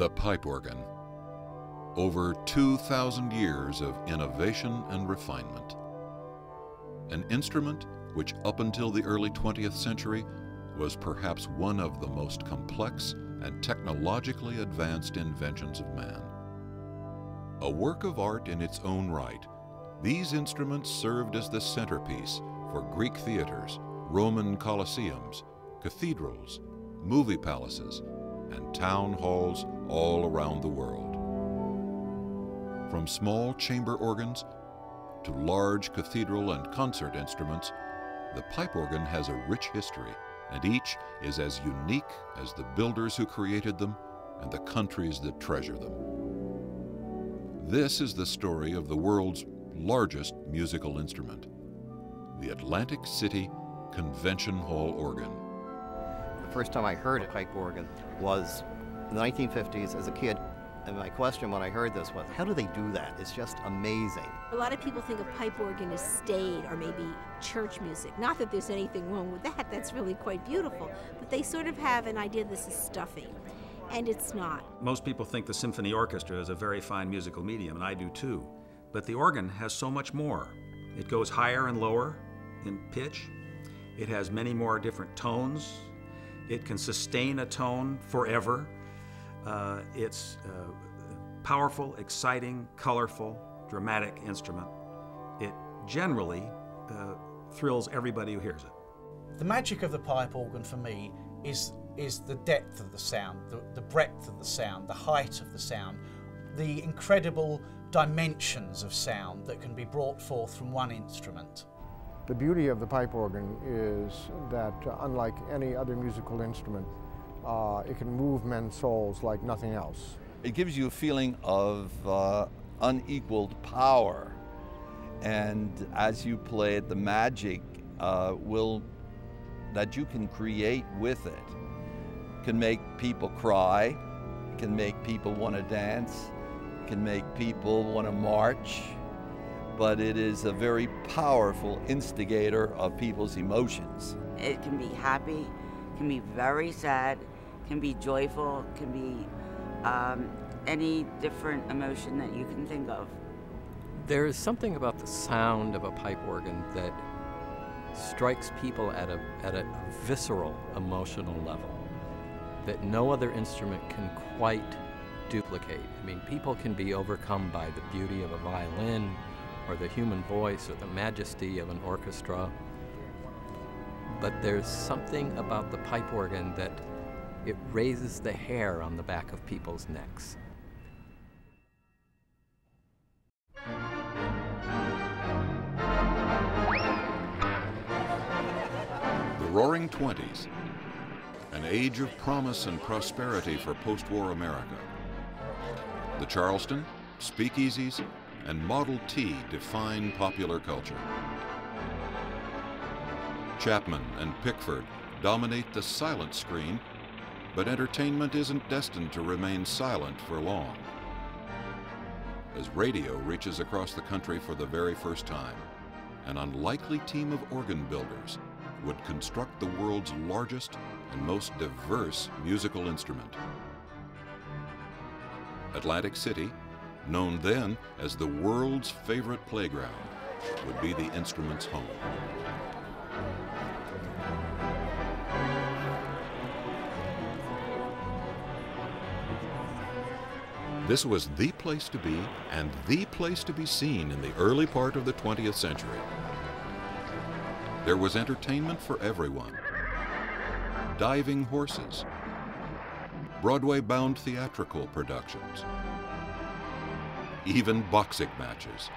The pipe organ. Over 2,000 years of innovation and refinement. An instrument which up until the early 20th century was perhaps one of the most complex and technologically advanced inventions of man. A work of art in its own right, these instruments served as the centerpiece for Greek theaters, Roman colosseums, cathedrals, movie palaces, and town halls all around the world. From small chamber organs to large cathedral and concert instruments, the pipe organ has a rich history, and each is as unique as the builders who created them and the countries that treasure them. This is the story of the world's largest musical instrument, the Atlantic City Convention Hall organ. The first time I heard a pipe organ was in the 1950s as a kid. And my question when I heard this was, how do they do that? It's just amazing. A lot of people think of pipe organ as staid or maybe church music. Not that there's anything wrong with that, that's really quite beautiful. But they sort of have an idea this is stuffy. And it's not. Most people think the symphony orchestra is a very fine musical medium, and I do too. But the organ has so much more. It goes higher and lower in pitch. It has many more different tones. It can sustain a tone forever. Uh, it's a powerful, exciting, colorful, dramatic instrument. It generally uh, thrills everybody who hears it. The magic of the pipe organ for me is, is the depth of the sound, the, the breadth of the sound, the height of the sound, the incredible dimensions of sound that can be brought forth from one instrument. The beauty of the pipe organ is that, uh, unlike any other musical instrument, uh, it can move men's souls like nothing else. It gives you a feeling of uh, unequaled power. And as you play it, the magic uh, will that you can create with it can make people cry, can make people want to dance, can make people want to march, but it is a very powerful instigator of people's emotions. It can be happy, can be very sad, can be joyful, can be um, any different emotion that you can think of. There is something about the sound of a pipe organ that strikes people at a, at a visceral emotional level that no other instrument can quite duplicate. I mean, people can be overcome by the beauty of a violin or the human voice or the majesty of an orchestra. But there's something about the pipe organ that it raises the hair on the back of people's necks. The Roaring Twenties, an age of promise and prosperity for post-war America. The Charleston, speakeasies, and Model T define popular culture. Chaplin and Pickford dominate the silent screen, but entertainment isn't destined to remain silent for long. As radio reaches across the country for the very first time, an unlikely team of organ builders would construct the world's largest and most diverse musical instrument. Atlantic City, known then as the world's favorite playground, would be the instrument's home. This was the place to be and the place to be seen in the early part of the 20th century. There was entertainment for everyone. Diving horses, Broadway-bound theatrical productions, even boxing matches.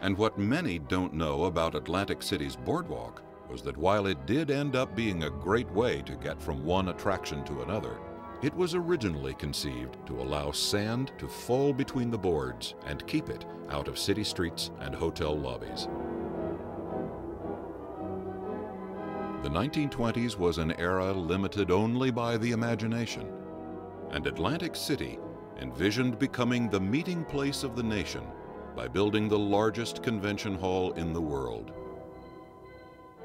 And what many don't know about Atlantic City's boardwalk was that while it did end up being a great way to get from one attraction to another, it was originally conceived to allow sand to fall between the boards and keep it out of city streets and hotel lobbies. The 1920s was an era limited only by the imagination, and Atlantic City envisioned becoming the meeting place of the nation by building the largest convention hall in the world.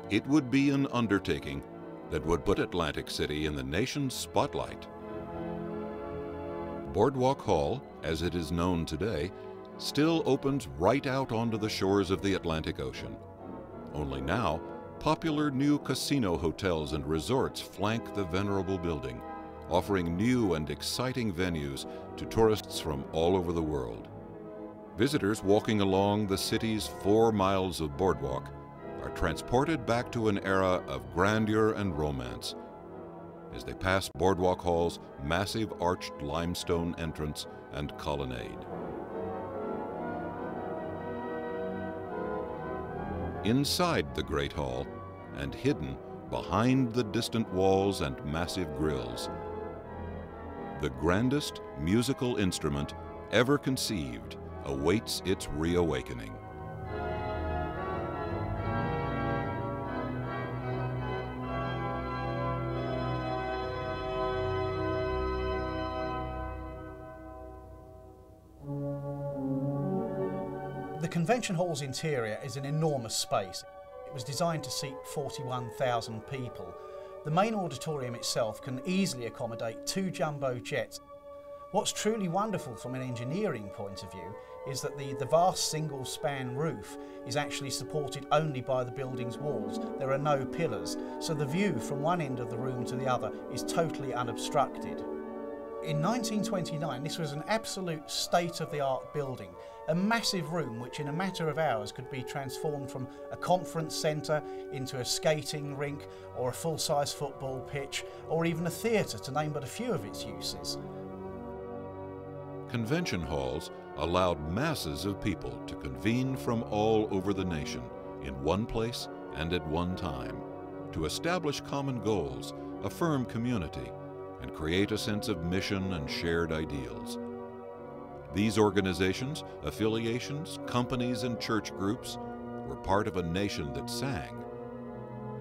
It would be an undertaking that would put Atlantic City in the nation's spotlight. Boardwalk Hall, as it is known today, still opens right out onto the shores of the Atlantic Ocean. Only now, popular new casino hotels and resorts flank the venerable building, offering new and exciting venues to tourists from all over the world. Visitors walking along the city's four miles of boardwalk are transported back to an era of grandeur and romance as they pass Boardwalk Hall's massive arched limestone entrance and colonnade. Inside the Great Hall, and hidden behind the distant walls and massive grills, the grandest musical instrument ever conceived awaits its reawakening. The convention hall's interior is an enormous space. It was designed to seat 41,000 people. The main auditorium itself can easily accommodate two jumbo jets. What's truly wonderful from an engineering point of view is that the, the vast single span roof is actually supported only by the building's walls. There are no pillars, so the view from one end of the room to the other is totally unobstructed. In 1929, this was an absolute state of the art building, a massive room which, in a matter of hours, could be transformed from a conference centre into a skating rink or a full size football pitch or even a theatre, to name but a few of its uses. Convention halls allowed masses of people to convene from all over the nation in one place and at one time to establish common goals, affirm community, and create a sense of mission and shared ideals. These organizations, affiliations, companies, and church groups were part of a nation that sang.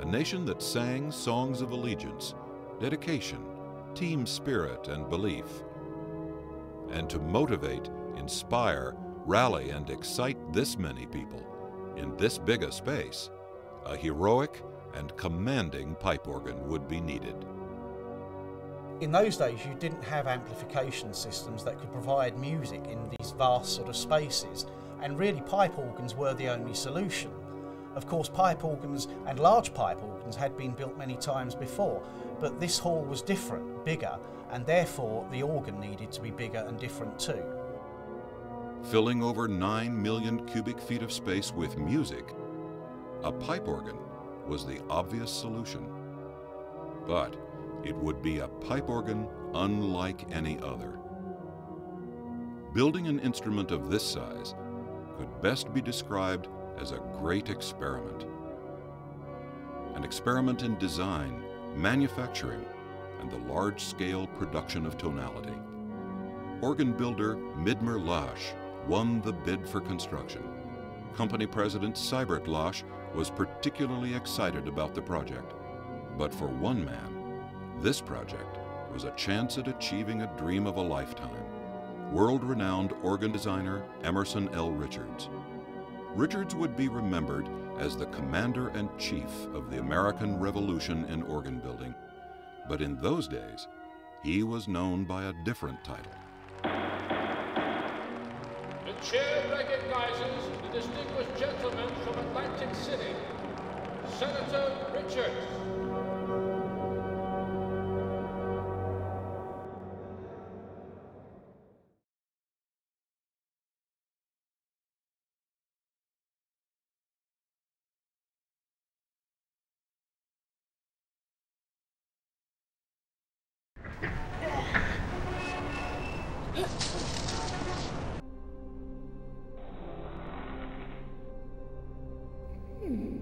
A nation that sang songs of allegiance, dedication, team spirit, and belief. And to motivate, inspire, rally, and excite this many people in this big a space, a heroic and commanding pipe organ would be needed. In those days, you didn't have amplification systems that could provide music in these vast sort of spaces, and really pipe organs were the only solution. Of course, pipe organs and large pipe organs had been built many times before, but this hall was different, bigger, and therefore the organ needed to be bigger and different too. Filling over 9 million cubic feet of space with music, a pipe organ was the obvious solution. But it would be a pipe organ unlike any other. Building an instrument of this size could best be described as a great experiment. An experiment in design, manufacturing, and the large-scale production of tonality. Organ builder Midmer Losh won the bid for construction. Company president Seibert Losh was particularly excited about the project. But for one man, this project was a chance at achieving a dream of a lifetime. World-renowned organ designer Emerson L. Richards. Richards would be remembered as the commander and chief of the American Revolution in organ building. But in those days, he was known by a different title. The chair recognizes the distinguished gentleman from Atlantic City, Senator Richards. Hmm.